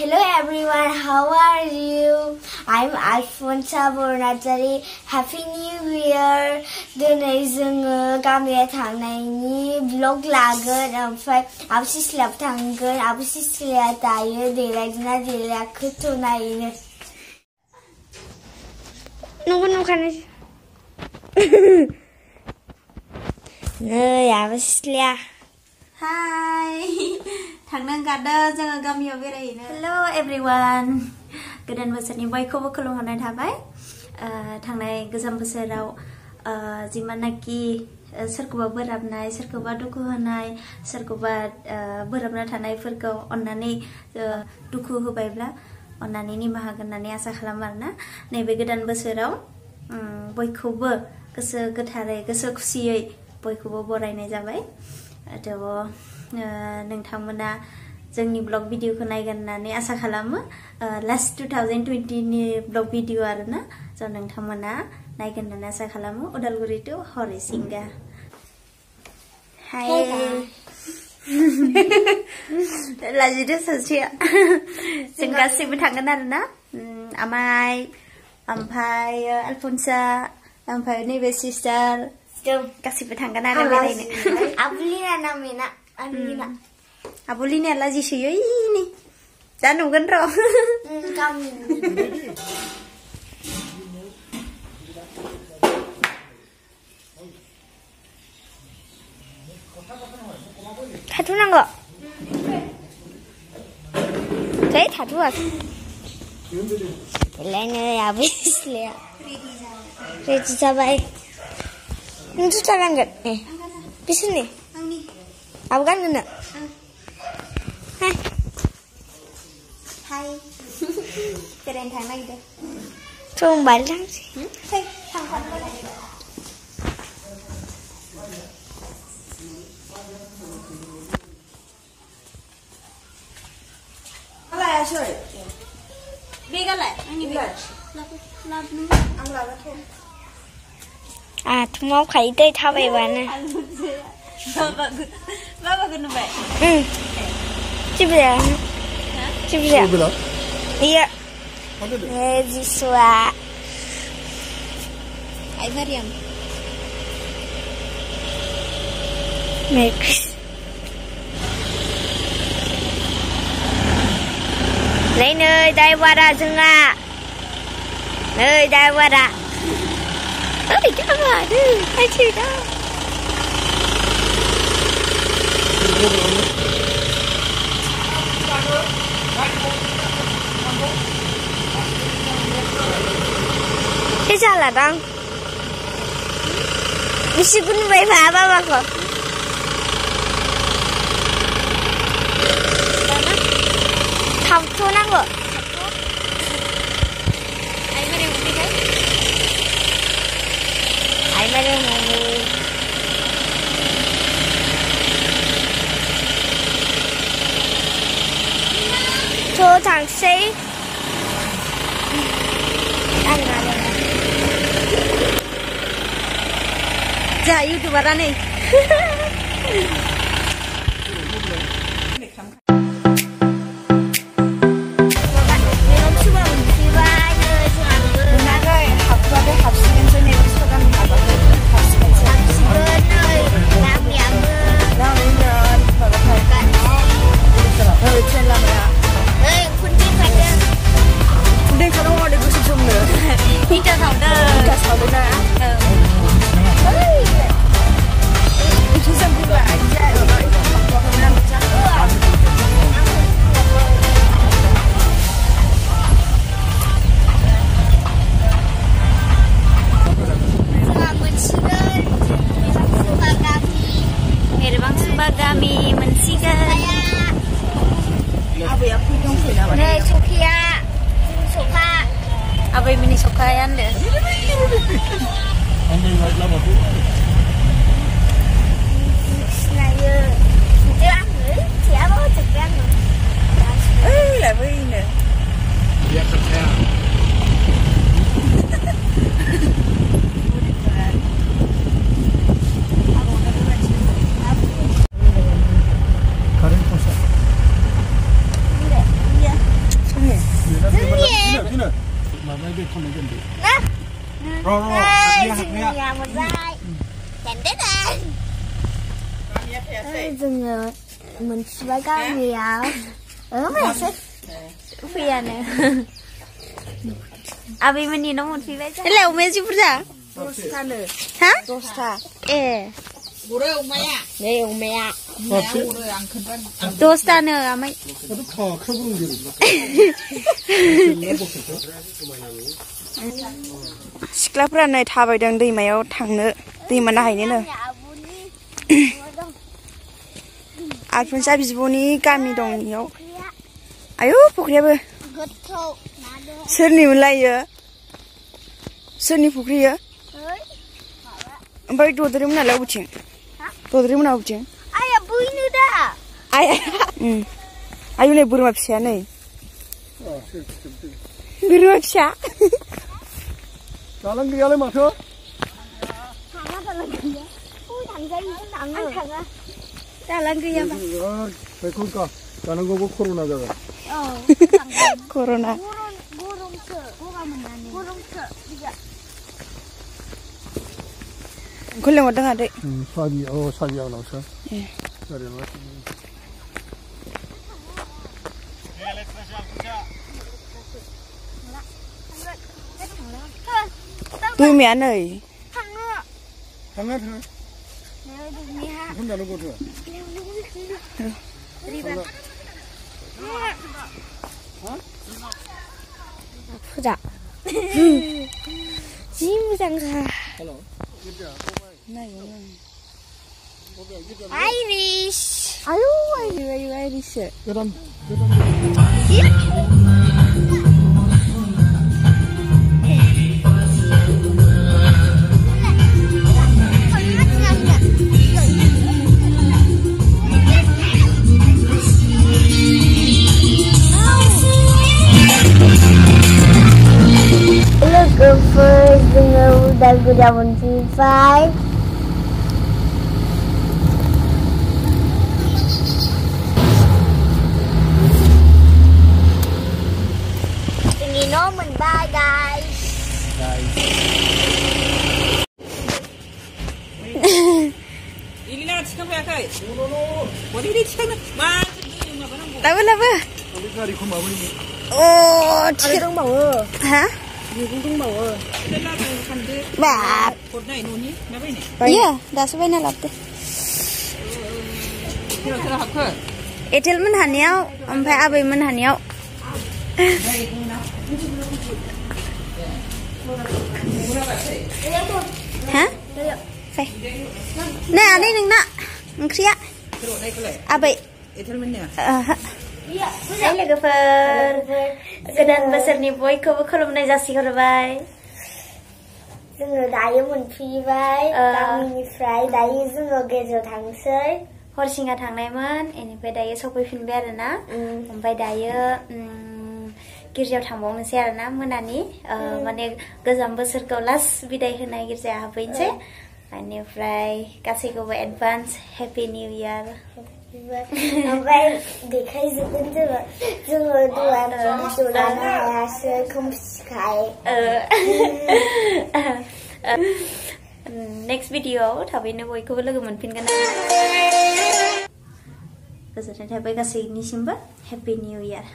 Hello everyone, how are you? I'm Alfonso Bornazari. Happy New Year! दिनै जोङो गामियाव थांनायनि ब्लग लागोन ओमफ्राय आब सिस्लाबो थांगोन आब सिस्लाया दायो देलायदोंना देलायाखैथ' नायनो नंगौ नंखानाय नै आब सिस्लाया हाय थांनो ओंखारदों जोङो गामियाव बेरायहैनो हेल' एभरिवान गोदान बोसोरनि बयखौबो खुलुमहरनाय थाबाय थांनाय गोजाम बोसोराव जिमानाखि सोरखौबा बोराबनाय सोरखौबा दुखु होनाय सोरखौबा बोराबना थानायफोरखौ अननानै दुखु होबायब्ला अननानै निमाहा होननानै आसा खालामो आरोना नैबे गोदान बोसोराव बयखौबो गोसो गोथारै गोसो खुसियै बयखौबो बरायनाय जाबाय थ' नोंथांमोना जोंनि ब्लग भिडिअखौ नायगोन होननानै आसा खालामो लास्ट टु थावजेन्ड टुवेन्टिनि ब्लग भिडिअ आरोना स' नोंथांमोना नायगोन होननानै आसा खालामो उदालगुरि टु हरिसिंगा हाय लाजिदो सासेया जों गासैबो थांगोन आरोना आमाय ओमफ्राय आलफनसा ओमफ्राय नैबे सिस्टार 좀 가시브 당가나 레벨이네. 아블리나 남이나 아블리나. 아블리나 라지시요 이니. 나 누군 로. 음 감. 다투는 거. 저희 다투 왔어. 원래는 아버지 실래요. 레지 잡아요. Nanti tangan kan? Eh, di đi, Aku kan nenek. Hai. Hai. Keren tangan gitu. Cuma balang sih. Hai, tangkap Kalai asyik. Begalai. Ini begalai. Lagu, lagu. Ang lagu. 아, 두목 갈때 탑에 와는. bà bà bà cái vậy 응. 집이야. 집이야. Bây giờ 이게 Có được 에지수아. ai Mariam 메이크스. lấy nơi đây qua ra dương à nơi đây qua ra ơi cái mà đi hay chị đó thế sao là đang đi sư cũng về phá ba ba con 잡초난 거. ba đây mọi người thưa thằng sĩ. Anh là đây dạ youtuber anh Ay, Sukia. Suka. Apa ini suka ya anda? Anda ingat tuh. Siapa lah Rồi rồi, hạt nha, hạt nha. Nhà một dai. Chẳng à. Dừng rồi. Mình sẽ có gì à? Ờ, ừ, mình sẽ phiền à này. mình nhìn nó một phi vậy. Hello, mình chụp ra. Dosta nữa. Hả? Dosta. Ê. Gure umaya. Ne umaya. Dosta nữa à mày. Tôi khó không được. सिख्लाफोरा नै थाबायदों दैमायाव थांनो दैमा नायहैनो Nhà Buni. आलफुनसा बिब'नि गामि दं इयाव आयु फुख्रियाबो गोथौ नादो सोरनिमोनलाय इयो सोरनि फुख्रि इयो oi ओमफ्राय दद्रेमोनालाय अबेथिं दद्रेमोना अबेथिं आया बुइनो दा आइ उम आयु नै बोरमा फिसाया नै बोरमा फिसा जालां गैयालाय माथो हामा जालां गैया बै थांजायो आं थाङा जालां गैया बेखौ गा जानांगौबो कर'ना जागोन औ कर'ना गरमसो गगा मोननानै गरमसो बिगा Kau lewat dengar dek. Hmm, sabi, oh sabi yang langsung. Yeah. Dari mana? tôi mẹ này thằng ngắt hả không đặt đâu được Dạ. Chim rằng hà. Này. Irish. Ayo, ayo, Irish. Get on. 5.125 Ininom and bye guys Guys Ini nak cikam ya kai? No no no. What did it cikam? Mas, What? lah apa? Kau What? di kumbawi ni. What? cikam bang. Hah? bawa. Bab. Iya, dah sampai nak lapte. Etel men haniau, ampai abai men haniau. Hah? Fai. Nah, ada yang nak. Ngkriya. Abai. Etel men ya. Ah. Iya. Hai Legover. Godan बोसोरनि बयखौबो खुलुमनाय जासिहरबाय जोङो दायो मोनफैबाय गामिनिफ्राय दायो जोङो गेजेराव थांसै हरसिङा थांनायमोन बेनिफ्राय दायो सफैफिनबाय आरो ना ओमफ्राय दायो गिर्जायाव थांबावनोसै आरो ना मोनानि माने गोजाम बोसोरखौ लास्ट बिदाय होनाय गिर्जाया हाबहैनोसै बेनिफ्राय गासैखौबो advance happy new year ओमफ्राय देखायजोबगोन जोङो जोङो दहाय भिडिअ लानो हायासै खोमसिखाय नेक्स्ट भिडिअआव थाबैनो बयखौबो लोगो मोनफिनगोन गोजोननाय थाबाय गासैनिसिमबो हेपि निउ इयार